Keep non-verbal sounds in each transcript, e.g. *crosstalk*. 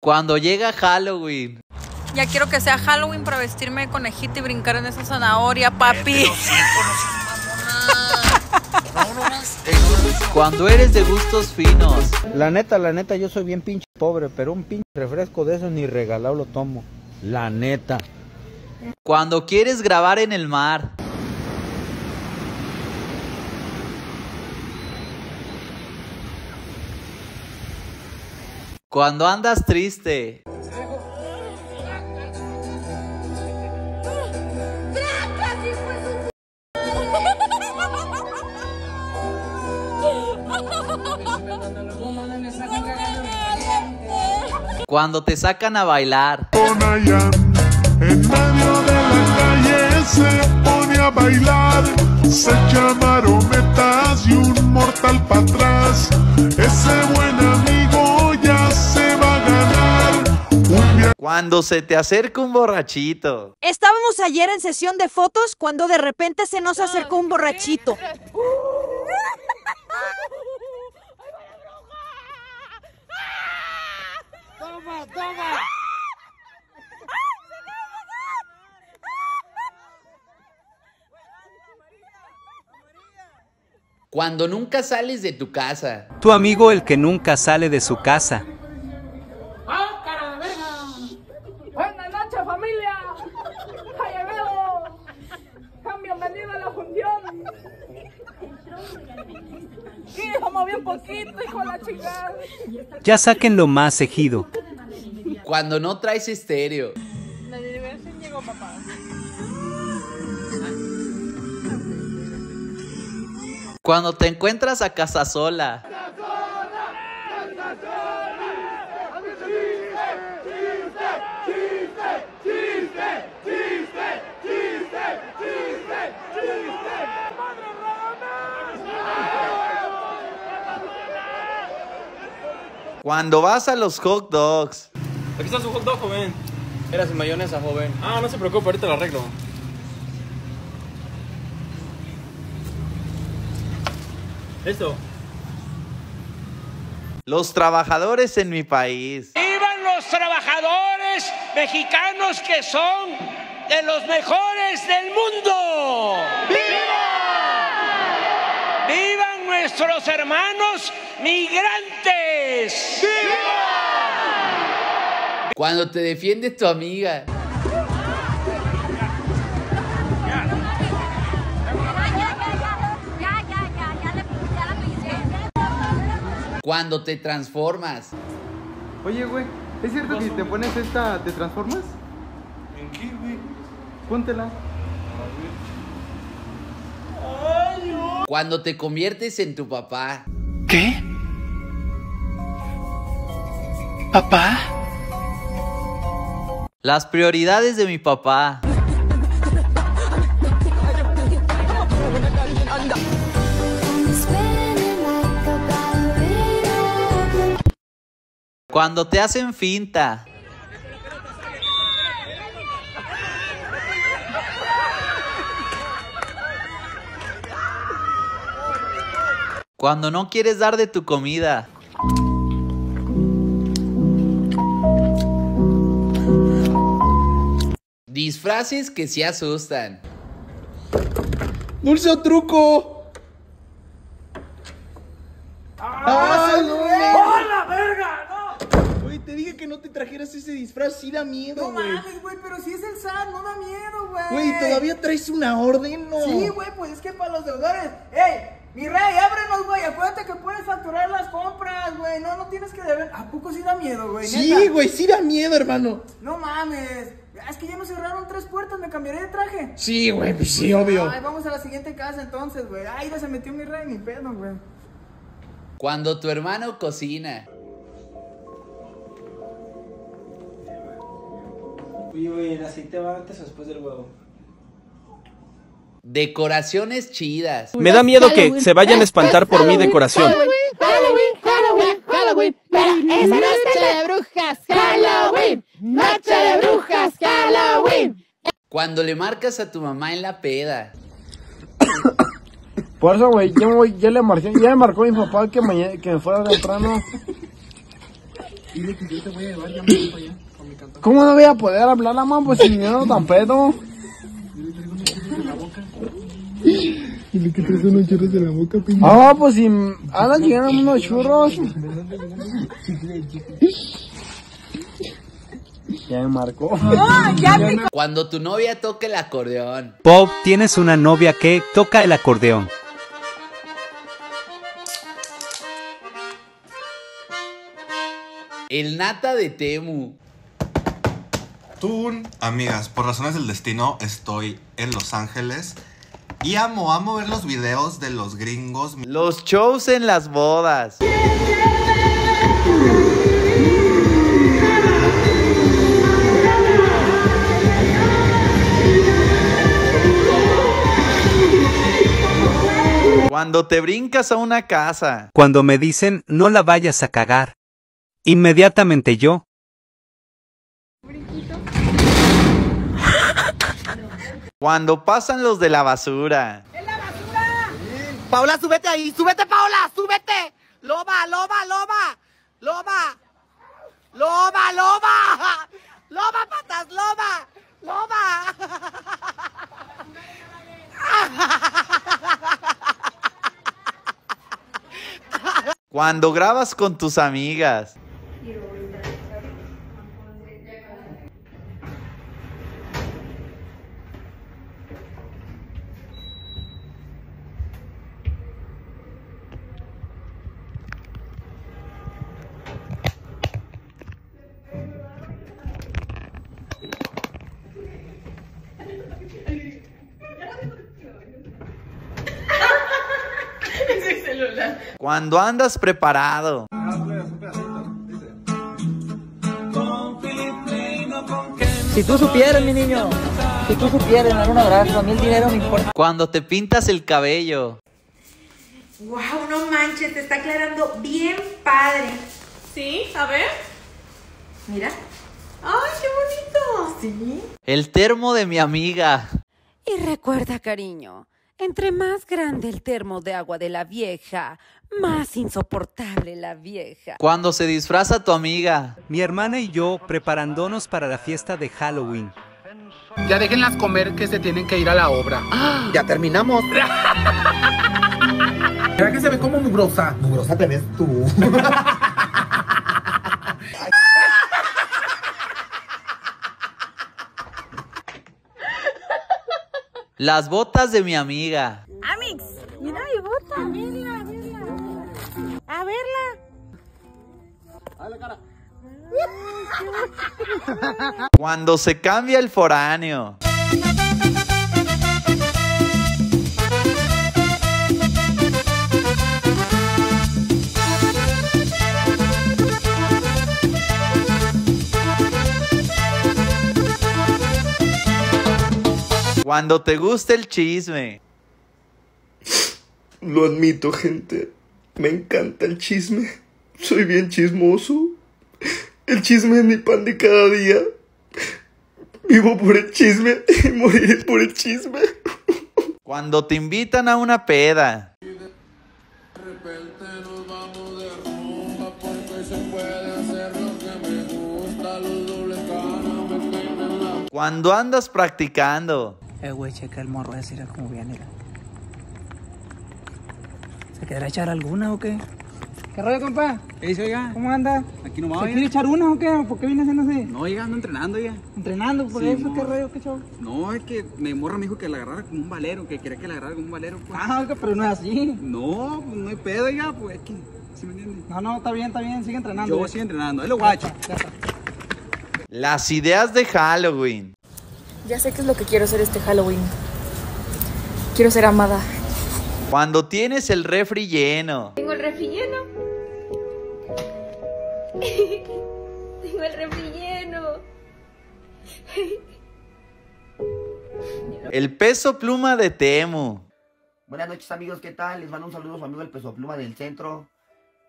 Cuando llega Halloween. Ya quiero que sea Halloween para vestirme de conejito y brincar en esa zanahoria, papi. *laughs* Cuando eres de gustos finos. La neta, la neta, yo soy bien pinche pobre, pero un pinche refresco de esos ni regalado lo tomo. La neta. Cuando quieres grabar en el mar. Cuando andas triste. Cuando te sacan a bailar. En medio de la calle se pone a bailar, se echa marometas y un mortal para atrás. Ese buen Cuando se te acerca un borrachito. Estábamos ayer en sesión de fotos cuando de repente se nos acercó un borrachito. Cuando nunca sales de tu casa. Tu amigo el que nunca sale de su casa. ¡Ah, cara de verga! ¡Buenas noches, familia! ¡Ha llegado! ¡Bienvenido a la función! ¡Sí, somos bien poquito, hijo de la chingada! Ya sáquenlo más ejido. Cuando no traes estéreo. La diversión llegó, papá. Cuando te encuentras a casa sola. Cuando vas a los hot dogs. Aquí está su hot dog, joven. Era su mayonesa, joven. Ah, no se preocupe, ahorita lo arreglo. Listo. Los trabajadores en mi país. ¡Vivan los trabajadores mexicanos que son de los mejores del mundo! ¡Viva! ¡Vivan nuestros hermanos migrantes! Cuando te defiende tu amiga. Cuando te transformas. Oye, güey, ¿es cierto que si te pones esta, te transformas? ¿En qué, güey? Póntela. Cuando te conviertes en tu papá. ¿Qué? ¿Papá? Las prioridades de mi papá. Cuando te hacen finta. Cuando no quieres dar de tu comida. Disfraces que sí asustan. ¡Dulce o truco! ¡Ah, no! ¡Hola, verga! ¡No! Güey, te dije que no te trajeras ese disfraz, sí da miedo, No güey. mames, güey, pero si es el SAT, no da miedo, güey. Güey, todavía traes una orden, ¿no? Sí, güey, pues es que para los deudores. ¡Ey! Mi rey, ábrenos, güey. Acuérdate que puedes facturar las compras, güey. No, no tienes que deber. ¿A poco sí da miedo, güey? Sí, güey, sí da miedo, hermano. No mames. Es que ya nos cerraron tres puertas, me cambiaré de traje. Sí, güey, pues sí, obvio. Ay, vamos a la siguiente casa entonces, güey. Ay, ya se metió mi rey, mi pedo, güey. Cuando tu hermano cocina. Oye, güey, ¿el aceite va antes o después del huevo? Decoraciones chidas. Me da miedo que se vayan a espantar por mi decoración. Halloween, Halloween, Halloween. Pero esa noche de brujas, Halloween. Noche de brujas, Halloween. Cuando le marcas a tu mamá en la peda. Por eso, güey, ya, me voy- ya le marqué, ya me marcó mi papá que, mañana, que me fuera temprano. Dile que yo te voy a llevar ya para allá, con mi cantón. ¿Cómo no voy a poder hablar la mamá? Pues si no tan pedo. Dile que traes unos churros en la boca, piña. Ah, pues si andan llegando unos churros. Ya me marcó. Cuando tu novia toque el acordeón. Bob, tienes una novia que toca el acordeón. El nata de Temu. Tun. Amigas, por razones del destino estoy en Los Ángeles y amo, amo ver los videos de los gringos. Los shows en las bodas. Cuando te brincas a una casa. Cuando me dicen no la vayas a cagar. Inmediatamente yo. Cuando pasan los de la basura. Paola, súbete ahí, súbete, Paola, súbete. Loba, loba, loba, loba, loba, loba, loba, patas, loba, loba. Cuando grabas con tus amigas. Cuando andas preparado. Si tú supieras, mi niño, si tú supieras, me dar un abrazo, a mí el dinero me importa. Cuando te pintas el cabello. Wow, no manches, te está aclarando bien padre. ¿Sí? A ver. Mira. ¡Ay, qué bonito! Sí. El termo de mi amiga. Y recuerda, cariño, entre más grande el termo de agua de la vieja, más insoportable la vieja. Cuando se disfraza tu amiga. Mi hermana y yo preparándonos para la fiesta de Halloween. Ya déjenlas comer que se tienen que ir a la obra. *gasps* Ya terminamos. *laughs* ¿Verdad que se ve como mugrosa? Mugrosa tenés tú. *laughs* Las botas de mi amiga. Amix, mira mi bota. Verla, verla. A verla. Cuando se cambia el foráneo. Cuando te gusta el chisme. Lo admito, gente. Me encanta el chisme. Soy bien chismoso. El chisme es mi pan de cada día. Vivo por el chisme y moriré por el chisme. Cuando te invitan a una peda. Cuando andas practicando. Eh, güey, checa el morro ese, era como viene. mira. ¿Se quedará echar alguna o qué? ¿Qué rollo, compa? ¿Qué dice, oiga? ¿Cómo anda? Aquí nomás, ¿Se oiga. quiere echar una o qué? ¿Por qué viene haciendo así? No, oiga, ando entrenando, oiga. ¿Entrenando? ¿Por Sí, eso? ¿Qué rollo? ¿Qué show? No, es que mi morra me dijo que la agarrara como un valero, que quería que la agarrara como un valero, pues. Ah, oiga, pero no es así. No, pues no hay pedo, oiga, pues es que, ¿sí me entiendes? No, no, está bien, está bien, sigue entrenando. Yo sigo entrenando, es lo guacho. Las ideas de Halloween. Ya sé qué es lo que quiero hacer este Halloween. Quiero ser amada. Cuando tienes el refri lleno. Tengo el refri lleno. *laughs* Tengo el refri lleno. El peso pluma de Temu. Buenas noches amigos, ¿qué tal? Les mando un saludo a su amigo el Peso Pluma del Centro.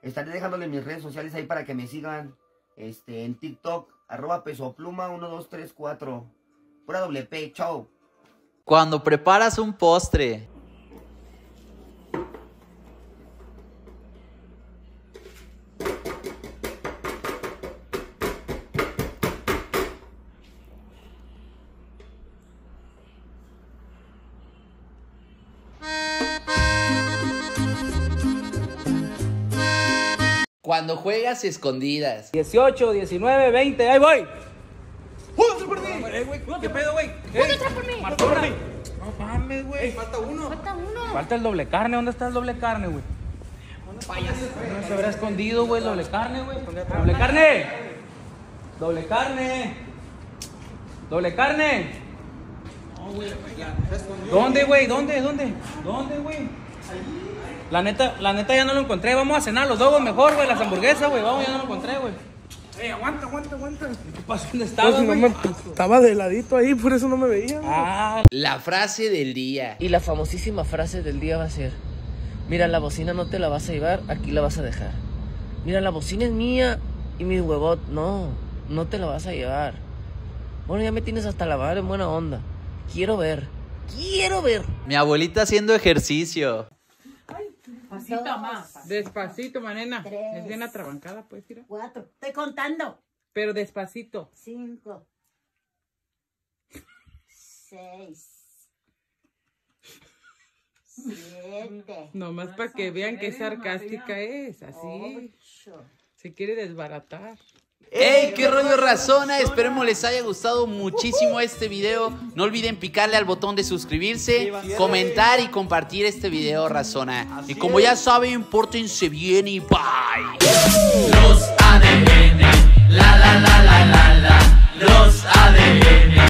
Estaré dejándole mis redes sociales ahí para que me sigan. Este, en TikTok, arroba Peso Pluma 1234. Pura WP, chau. Cuando preparas un postre. Cuando juegas escondidas. 18, 19, 20, ahí voy. Por mí. No mames, güey. Falta uno. Falta uno. Falta el doble carne. ¿Dónde está el doble carne, güey? No se habrá escondido, güey, el doble carne, güey. ¡Doble carne! ¡Doble carne! ¡Doble carne! ¿Dónde, güey? ¿Dónde? ¿Dónde? ¿Dónde, güey? La neta, la neta ya no lo encontré. Vamos a cenar los dos mejor, güey. Las hamburguesas, güey. Vamos, ya no lo encontré, güey. Ey, aguanta, aguanta, aguanta. ¿Qué pasó? ¿Dónde estaba, Pues, no güey? me- estaba de ladito ahí, por eso no me veía. güey. Ah, La frase del día. Y la famosísima frase del día va a ser, mira, la bocina no te la vas a llevar, aquí la vas a dejar. Mira, la bocina es mía y mi huevot, no, no te la vas a llevar. Bueno, ya me tienes hasta la madre en buena onda. Quiero ver, quiero ver. Mi abuelita haciendo ejercicio. Despacito, más. Despacito, manena. Es bien atrabancada, pues, mira. Cuatro. Estoy contando. Pero despacito. Cinco. Seis. Siete. Nomás para que vean qué sarcástica es. Así. Ocho. Se quiere desbaratar. ¡Ey! ¿Qué rollo razona? Esperemos les haya gustado muchísimo este video. No olviden picarle al botón de suscribirse, comentar y compartir este video razona. Y como ya saben, pórtense bien y bye. Los